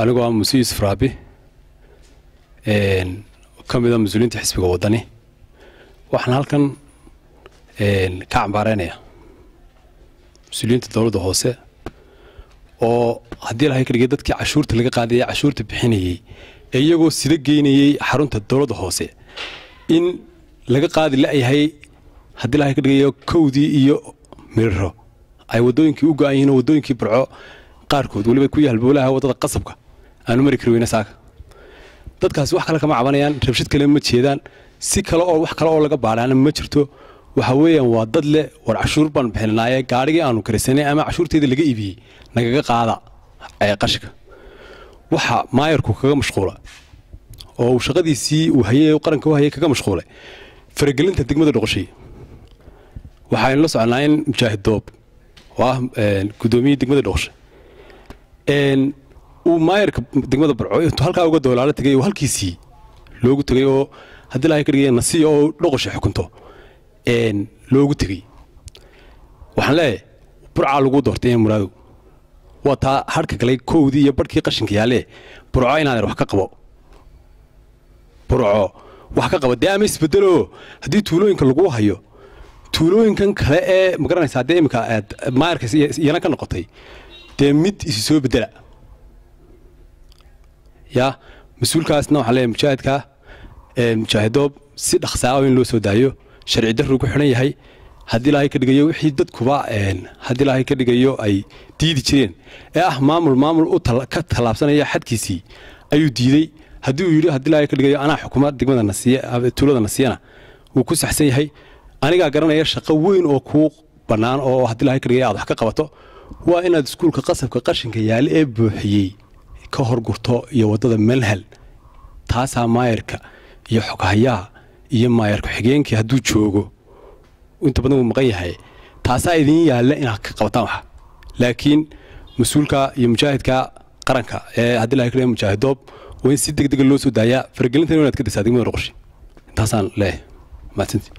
anigoo ah muse yuusuf ka mid a mas'uuliyiinta xisbiga waddani. Waxaan halkan ka cambaareynaya mas'uuliyiinta dowladda hoose oo haddii lahay kadhigay dadkii cashuurta laga qaadayay cashuurta bixinayey ee iyagoo sida geynayey xarunta dowladda hoose in laga qaadi la'yahay haddii lahay ka dhigayo kowdii iyo miriro ay waddooyinkii u go-an yihiin oo waddooyinkii burco qaarkood weliba ku yahalboolaha waddada qasabka aanu mari kari weyna saaka wax kale kama cabanayaan rabshad kale ma jeedaan. Si kale oo wax kale oo laga baadhaana ma jirto. Waxa weeyaan waa dad leh war cashuur baan bixinanaaye gaadhigii aanu karisanay ama cashuurteeda laga iibiyey nagaga qaada qashka. Waxa maayarku kaga mashquula oo uu shaqadiisii uu hayay qaranka u hayay kaga mashquulay. Faragelinta degmada dhoqoshay waxaynu la soconaa mujaahid doob oo ah gudoomiyihii degmada dhoqoshay uu maayarka degmada barco intuu halkaa uga doolaalo tegay oo halkiisii loogu tegay oo haddii lahay ka dhigaya nasiya oo dhoqoshay xukunto loogu tegey waxaan leeyahay burcaa lagu doortay in muraadow waa taa harhka galay kowdii iyo barhkii qashinka yaalee burco inaadeer wax ka qabo. Burco wax ka qabo dee ama isbedelo haddii tuulooyinka lagu hayo tuulooyinkan kale ee ma garanaysaa dee iminka maayarka iyana ka noqotay dee mid isi soo bedela yaa mas'uulkaasna waxaan leeyahay mujaahidka mujaahidoob si dhaqsaao in loo soo daayo. Sharci darru ku xidhan yahay. Haddii ilaahay ka dhigayo wixii dadkuba haddii ilaahay ka dhigayo ay diidi jireen ee ah maamul maamul ka tallaabsanaya xadkiisii ayuu diidey haddii uu yidhi haddii ilaahay ka dhigayo anaa xukuma degmada nasiye tuulada nasiyana wuu ku saxsan yahay. Anigaa garanaya shaqo weyn oo kuu bannaan oo haddii ilaahay ka dhigaya aad wax ka qabato waa inaad iskuulka qasabka qashinka yaale ee buuxiyey ka horgurto iyo waddada melhal taasaa maayarka iyo xoghayaha iyo maayar ku-xigeenkii hadduu joogo. Inta badan wuu maqan yahay. Taasaa idiin yaalla inaad ka qabataan waxa. Laakiin mas'uulka iyo mujaahidka qaranka ee haddii lahay ka mujaahidoob waa in si deg dega loo soo daayaa. Faragelintan inaad ka daysaa degmada noqoshi intaasaan leeyahay. Mahadsantii